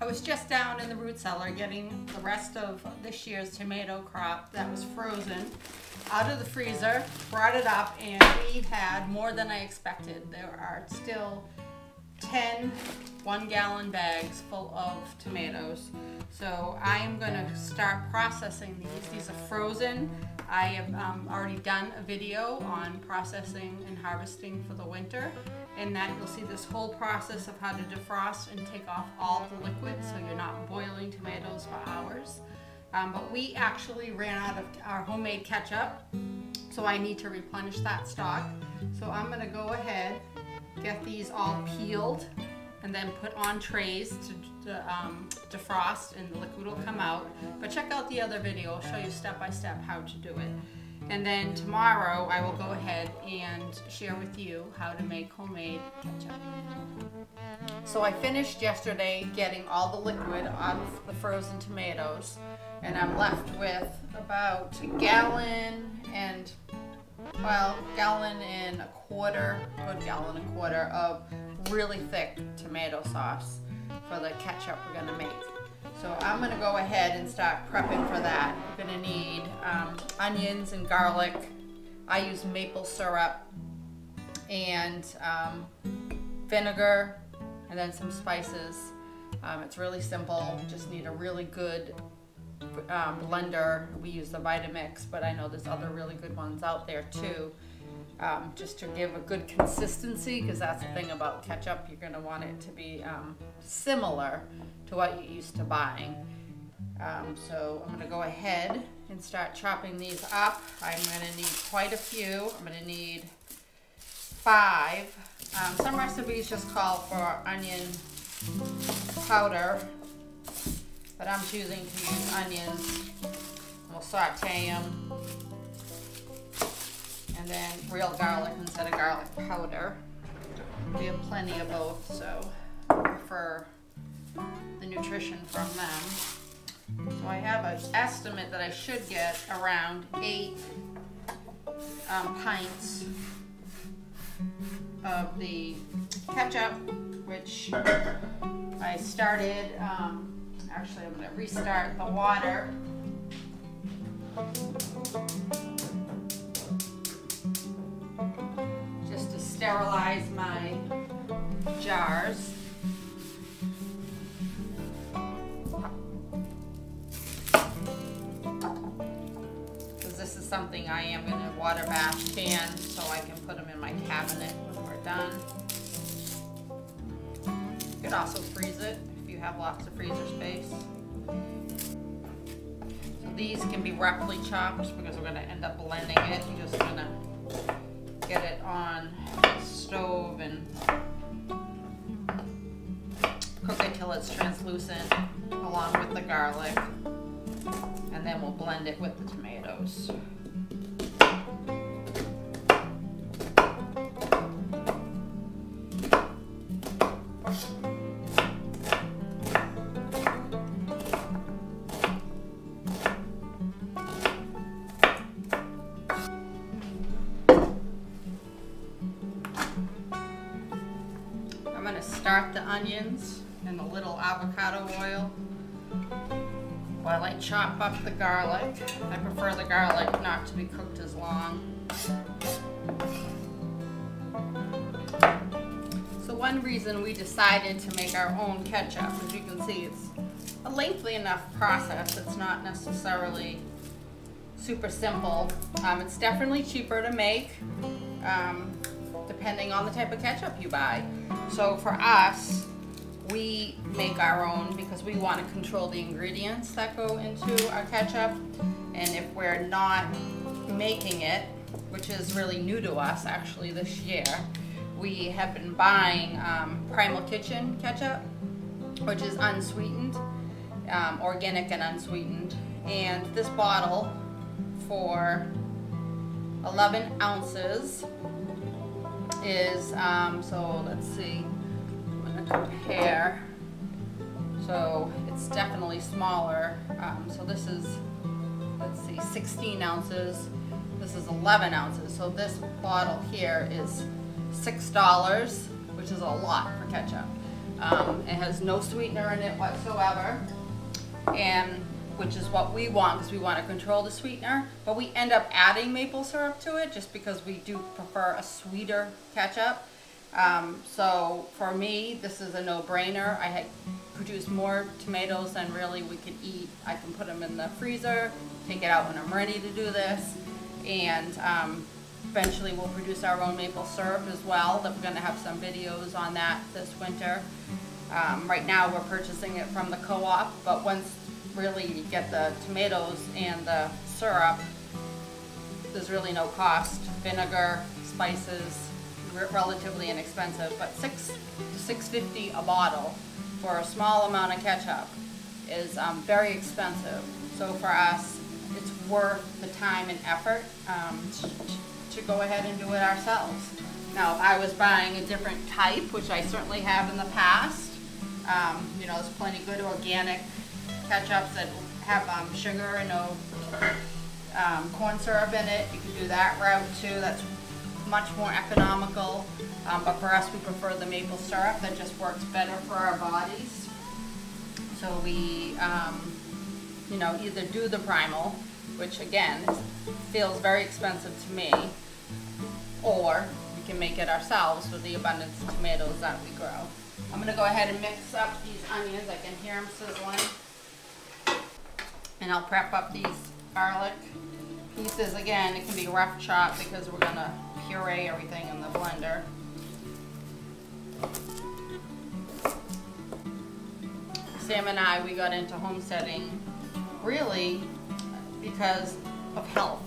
I was just down in the root cellar getting the rest of this year's tomato crop that was frozen out of the freezer, brought it up, and we had more than I expected. There are still 10 one gallon bags full of tomatoes. So I am going to start processing these. These are frozen. I have um, already done a video on processing and harvesting for the winter in that you'll see this whole process of how to defrost and take off all the liquid so you're not boiling tomatoes for hours. Um, but we actually ran out of our homemade ketchup, so I need to replenish that stock. So I'm gonna go ahead, get these all peeled, and then put on trays to, to um, defrost and the liquid will come out. But check out the other video, I'll show you step by step how to do it. And then tomorrow I will go ahead and share with you how to make homemade ketchup. So I finished yesterday getting all the liquid out of the frozen tomatoes and I'm left with about a gallon and well, gallon and a quarter, good gallon and a quarter of really thick tomato sauce for the ketchup we're gonna make. So I'm gonna go ahead and start prepping for that. I'm gonna need um, onions and garlic. I use maple syrup and um, vinegar and then some spices. Um, it's really simple. Just need a really good um, blender. We use the Vitamix, but I know there's other really good ones out there too. Um, just to give a good consistency, because that's the thing about ketchup, you're going to want it to be um, similar to what you're used to buying. Um, so I'm going to go ahead and start chopping these up. I'm going to need quite a few. I'm going to need five. Um, some recipes just call for onion powder, but I'm choosing to use onions. We'll saute them. And then real garlic instead of garlic powder. We have plenty of both, so I prefer the nutrition from them. So I have an estimate that I should get around eight um, pints of the ketchup, which I started, um, actually I'm gonna restart the water. Sterilize my jars. Because this is something I am gonna water bath can so I can put them in my cabinet when we're done. You could also freeze it if you have lots of freezer space. So these can be roughly chopped because we're gonna end up blending it. You're just gonna get it on stove and cook it till it's translucent along with the garlic. And then we'll blend it with the tomatoes. Start the onions in a little avocado oil while I chop up the garlic. I prefer the garlic not to be cooked as long. So one reason we decided to make our own ketchup, as you can see, it's a lengthy enough process. It's not necessarily super simple. Um, it's definitely cheaper to make. Um, depending on the type of ketchup you buy. So for us, we make our own because we want to control the ingredients that go into our ketchup. And if we're not making it, which is really new to us actually this year, we have been buying um, Primal Kitchen ketchup, which is unsweetened, um, organic and unsweetened. And this bottle for 11 ounces is, um, so let's see, I'm gonna compare. So it's definitely smaller. Um, so this is, let's see, 16 ounces. This is 11 ounces. So this bottle here is $6, which is a lot for ketchup. Um, it has no sweetener in it whatsoever, and which is what we want because we want to control the sweetener. But we end up adding maple syrup to it just because we do prefer a sweeter ketchup. Um, so for me, this is a no-brainer. I had produced more tomatoes than really we could eat. I can put them in the freezer, take it out when I'm ready to do this, and um, eventually we'll produce our own maple syrup as well. That we're going to have some videos on that this winter. Um, right now we're purchasing it from the co-op, but once really get the tomatoes and the syrup, there's really no cost. Vinegar, spices, relatively inexpensive, but six to six fifty a bottle for a small amount of ketchup is um, very expensive. So for us, it's worth the time and effort um, to go ahead and do it ourselves. Now, if I was buying a different type, which I certainly have in the past, um, you know, there's plenty good organic ketchups that have um, sugar and no um, corn syrup in it. You can do that route too. That's much more economical. Um, but for us, we prefer the maple syrup that just works better for our bodies. So we, um, you know, either do the primal, which again feels very expensive to me, or we can make it ourselves with the abundance of tomatoes that we grow. I'm gonna go ahead and mix up these onions. I can hear them sizzling. And I'll prep up these garlic pieces. Again, it can be rough chopped because we're gonna puree everything in the blender. Sam and I, we got into homesteading really because of health.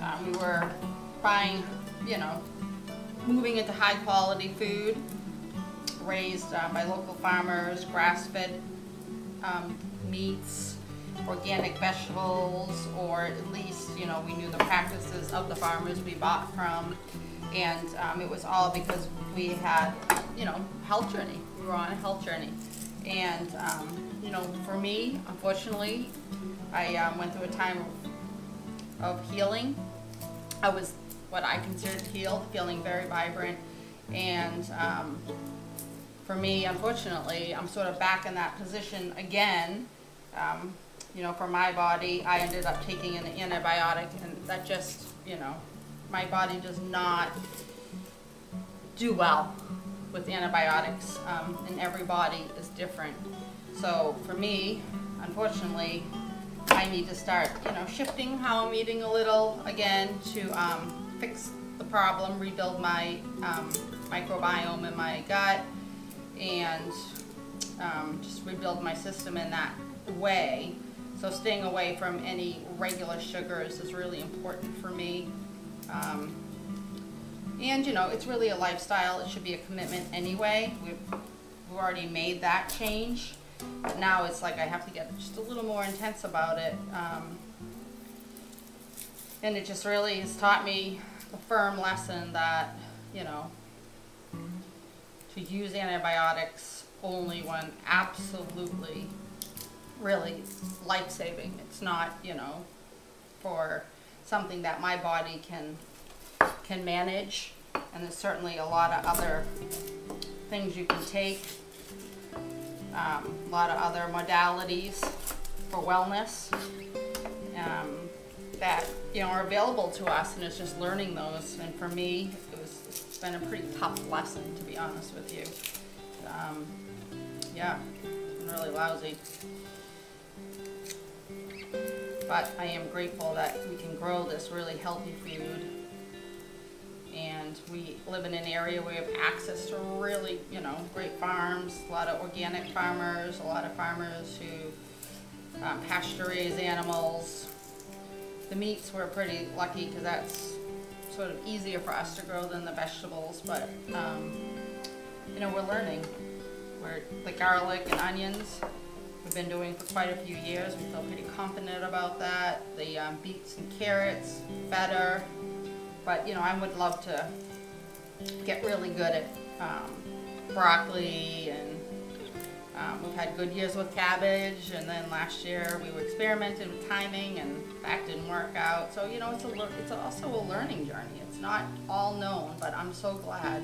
Um, we were buying, you know, moving into high quality food raised uh, by local farmers, grass-fed um, meats, organic vegetables, or at least, you know, we knew the practices of the farmers we bought from. And um, it was all because we had, you know, health journey. We were on a health journey. And, um, you know, for me, unfortunately, I um, went through a time of, healing. I was what I considered healed, feeling very vibrant. And um, for me, unfortunately, I'm sort of back in that position again. Um, you know, for my body, I ended up taking an antibiotic, and that just, you know, my body does not do well with antibiotics, um, and every body is different. So for me, unfortunately, I need to start, you know, shifting how I'm eating a little again to um, fix the problem, rebuild my um, microbiome in my gut, and um, just rebuild my system in that way. So staying away from any regular sugars is really important for me. Um, and you know, it's really a lifestyle. It should be a commitment anyway. We've, we've already made that change. But now it's like I have to get just a little more intense about it. Um, and it just really has taught me a firm lesson that, you know, to use antibiotics only when absolutely really life-saving. It's not, you know, for something that my body can can manage. And there's certainly a lot of other things you can take, um, a lot of other modalities for wellness um, that you know are available to us, and it's just learning those. And for me, it was it's been a pretty tough lesson, to be honest with you. Um, yeah, it's been really lousy. But I am grateful that we can grow this really healthy food and we live in an area where we have access to really, you know, great farms, a lot of organic farmers, a lot of farmers who um, pasture raise animals. The meats we're pretty lucky because that's sort of easier for us to grow than the vegetables, but um, you know, we're learning. We're the garlic and onions we've been doing for quite a few years. We feel pretty confident about that. The um, beets and carrots, better. But, you know, I would love to get really good at um, broccoli and um, we've had good years with cabbage and then last year we were experimenting with timing and that didn't work out. So, you know, it's, a, it's also a learning journey. It's not all known, but I'm so glad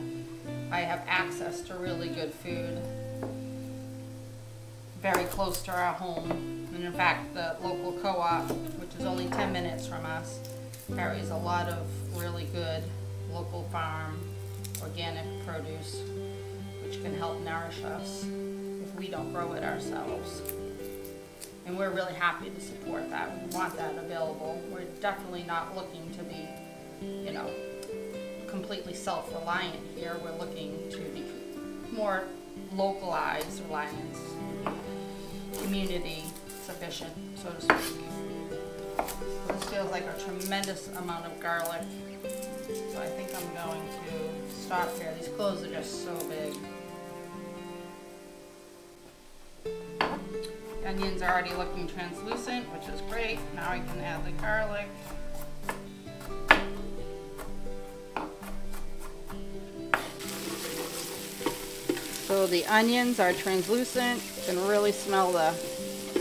I have access to really good food very close to our home. And in fact, the local co-op, which is only 10 minutes from us, carries a lot of really good local farm organic produce, which can help nourish us if we don't grow it ourselves. And we're really happy to support that. We want that available. We're definitely not looking to be, you know, completely self-reliant here. We're looking to be more localized reliance, community sufficient, so to speak. This feels like a tremendous amount of garlic. So I think I'm going to stop here. These cloves are just so big. Onions are already looking translucent, which is great. Now I can add the garlic. So the onions are translucent. Can really smell the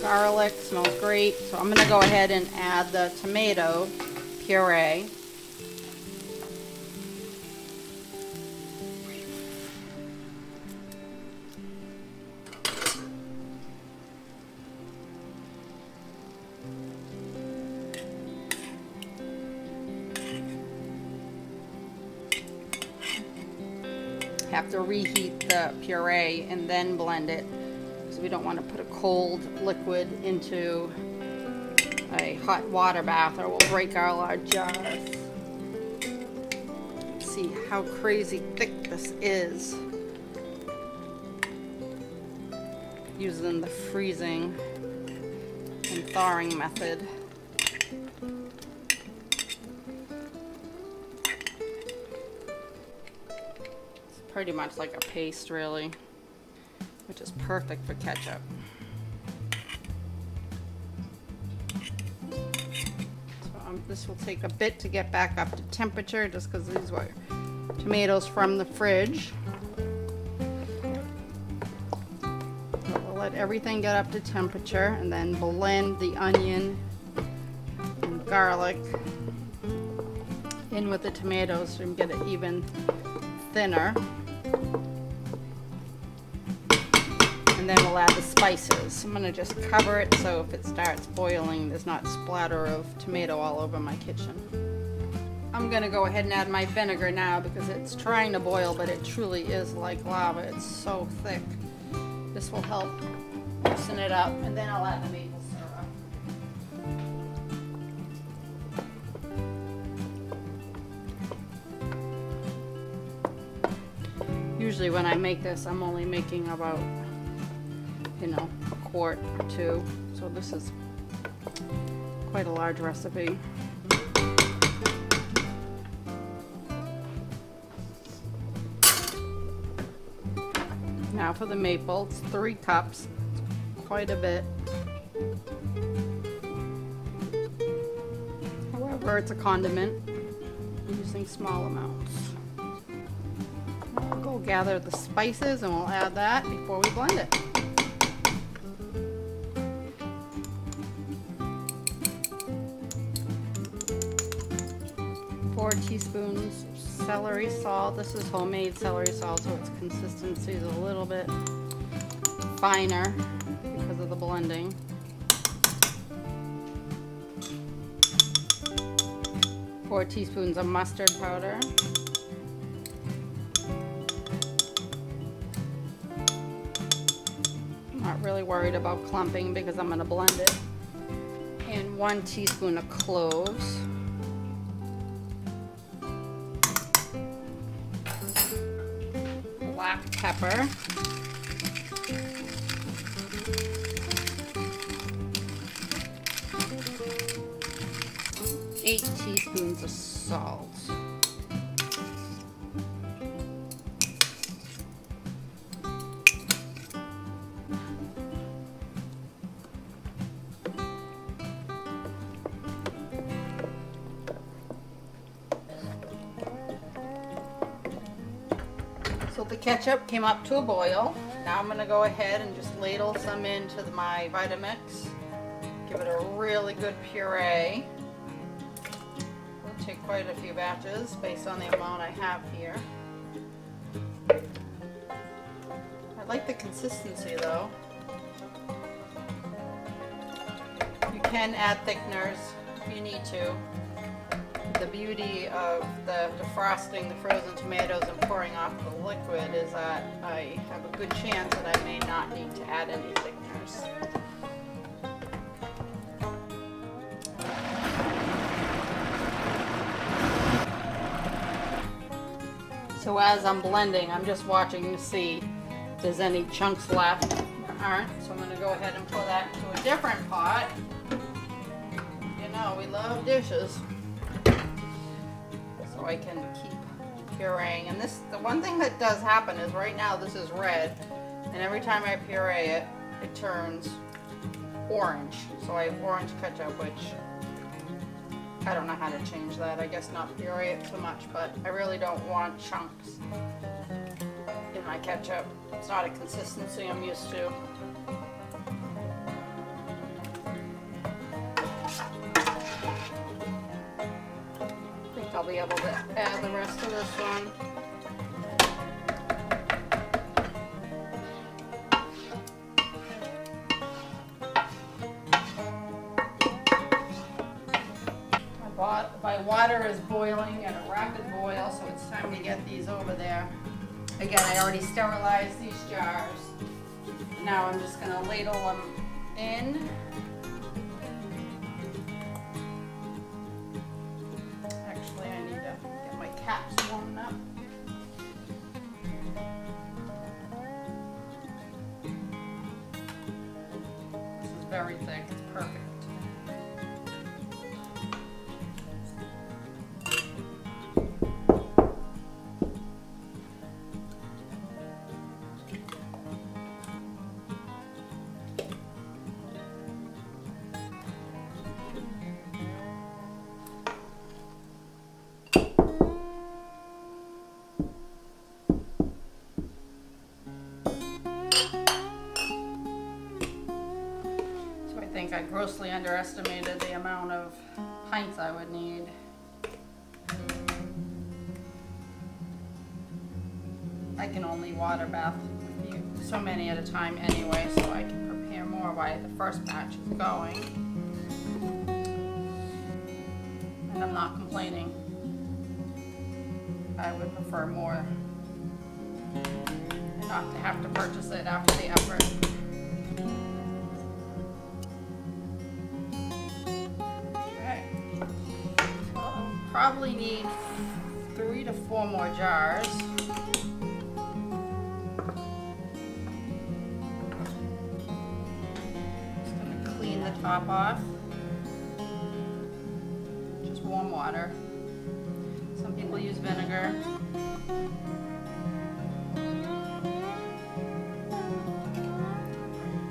garlic, smells great. So I'm gonna go ahead and add the tomato puree. have to reheat the puree and then blend it we don't want to put a cold liquid into a hot water bath or we'll break all our jars. See how crazy thick this is. Using the freezing and thawing method. It's pretty much like a paste really, which is perfect for ketchup. So um, this will take a bit to get back up to temperature just because these were tomatoes from the fridge. we'll let everything get up to temperature and then blend the onion and garlic in with the tomatoes can get it even thinner. Then we'll add the spices. I'm gonna just cover it so if it starts boiling, there's not splatter of tomato all over my kitchen. I'm gonna go ahead and add my vinegar now because it's trying to boil, but it truly is like lava. It's so thick. This will help loosen it up, and then I'll add the maple syrup. usually when I make this, I'm only making about, you know, a quart or two. So this is quite a large recipe. Now for the maple, it's three cups, it's quite a bit. However, it's a condiment, using small amounts. We'll go gather the spices and we'll add that before we blend it. Four teaspoons celery salt. This is homemade celery salt, so its consistency is a little bit finer because of the blending. Four teaspoons of mustard powder. I'm Not really worried about clumping because I'm going to blend it. And one teaspoon of cloves. Pepper. Eight teaspoons of salt. The ketchup came up to a boil. Now I'm going to go ahead and just ladle some into the, my Vitamix. Give it a really good puree. We'll take quite a few batches based on the amount I have here. I like the consistency though. You can add thickeners if you need to. The beauty of the defrosting the frozen tomatoes and pouring off the liquid is that I have a good chance that I may not need to add any thickeners. So as I'm blending, I'm just watching to see if there's any chunks left. There aren't, so I'm gonna go ahead and pour that into a different pot. You know, we love dishes. So I can keep pureeing. And this, the one thing that does happen is right now this is red, and every time I puree it, it turns orange. So I have orange ketchup, which I don't know how to change that. I guess not puree it too much, but I really don't want chunks in my ketchup. It's not a consistency I'm used to. Be able to add the rest of this one. my water is boiling at a rapid boil, so it's time to get these over there. Again, I already sterilized these jars. Now I'm just gonna ladle them in. Caps warmed up. This is very thick, underestimated the amount of pints I would need. I can only water bath so many at a time anyway, so I can prepare more while the first batch is going. And I'm not complaining. I would prefer more and not to have to purchase it after the effort. Probably need three to four more jars. Just gonna clean the top off. Just warm water. Some people use vinegar.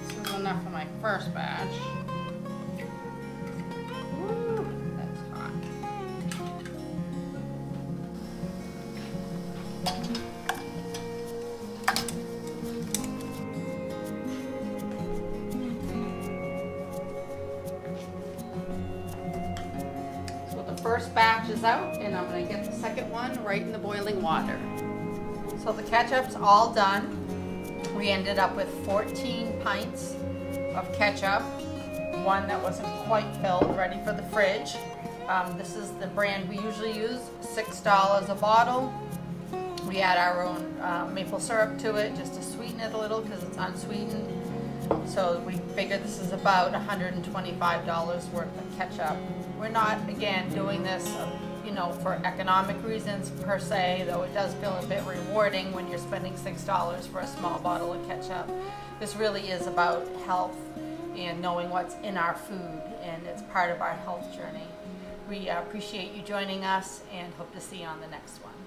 This is enough for my first batch. Out and I'm gonna get the second one right in the boiling water. So the ketchup's all done. We ended up with 14 pints of ketchup, one that wasn't quite filled, ready for the fridge. Um, this is the brand we usually use, $6 a bottle. We add our own uh, maple syrup to it just to sweeten it a little because it's unsweetened. So we figured this is about $125 worth of ketchup. We're not, again, doing this, you know, for economic reasons per se, though it does feel a bit rewarding when you're spending $6 for a small bottle of ketchup. This really is about health and knowing what's in our food, and it's part of our health journey. We appreciate you joining us and hope to see you on the next one.